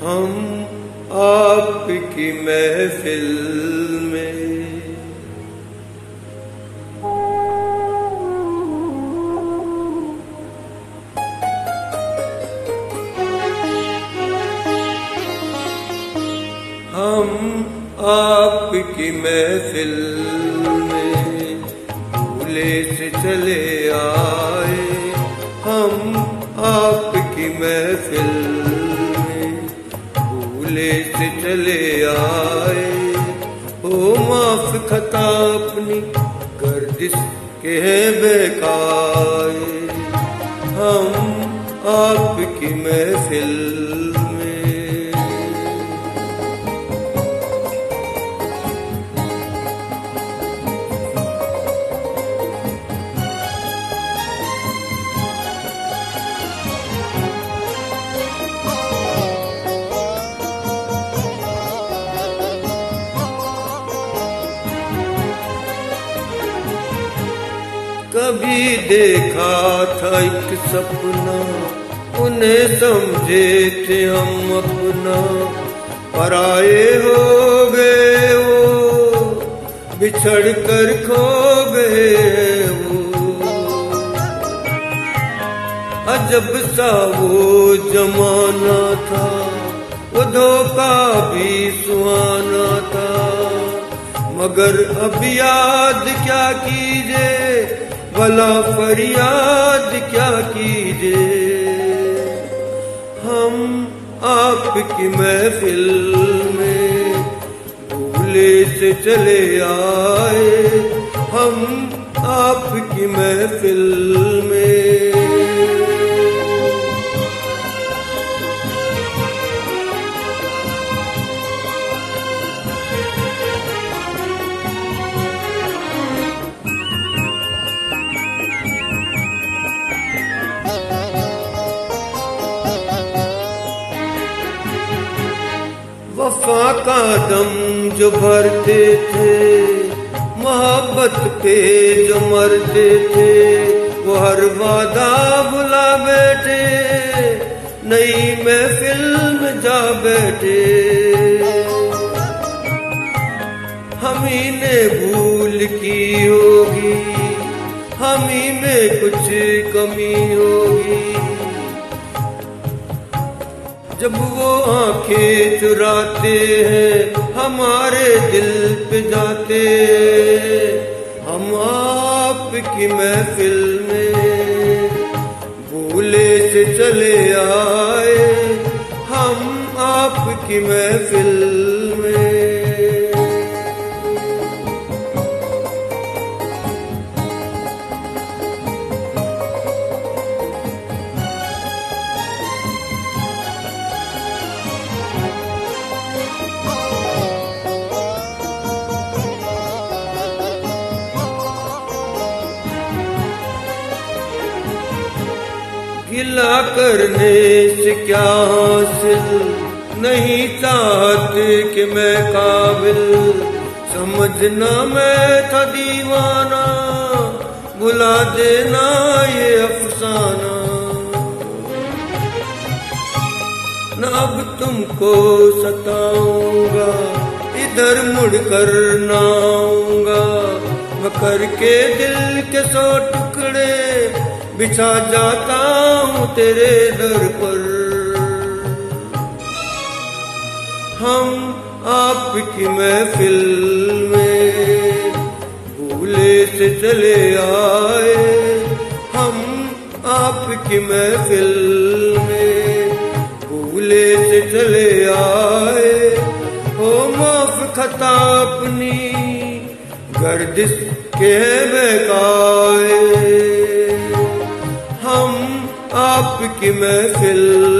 हम आपकी महफिल में। हम आपकी महफिल में भूले से चले आए। हम आपकी महफिल भूले से चले आए। ओ माफ़ खता अपनी गर्दिश के बेकार हम आपकी महफिल कभी देखा था एक सपना, उन्हें समझे थे हम अपना। पराए हो गए वो, बिछड़ कर खो गए वो। अजब सा वो जमाना था वो धोखा भी सुहाना था। मगर अब याद क्या कीजिए भला फरियाद क्या कीजिए? हम आपकी महफिल में भूले से चले आए, हम आपकी महफिल में वफा का दम जो भरते थे, मोहब्बत पे जो मरते थे, वो हर वादा भुला बैठे, नई महफिल में जा बैठे। हम ही ने भूल की होगी, हम ही में कुछ कमी होगी। जब वो आँखें चुराते हैं, हमारे दिल पे जाते हम आपकी महफिल में भूले से चले आए, हम आपकी महफिल में। गिला करने से क्या हासिल? नहीं चाहते कि मैं काबिल। समझना मैं था दीवाना बुला देना ये अफसाना। न अब तुमको सताऊँगा, इधर मुड़ कर ना आऊँगा मैं करके दिल के सौ टुकड़े बिछा जाता हूँ तेरे दर पर। हम आपकी महफिल में भूले से चले आए। हम आपकी महफिल में भूले से चले आए। हो माफ़ खता अपनी, गर्दिश के बकाए हम आपकी महफिल में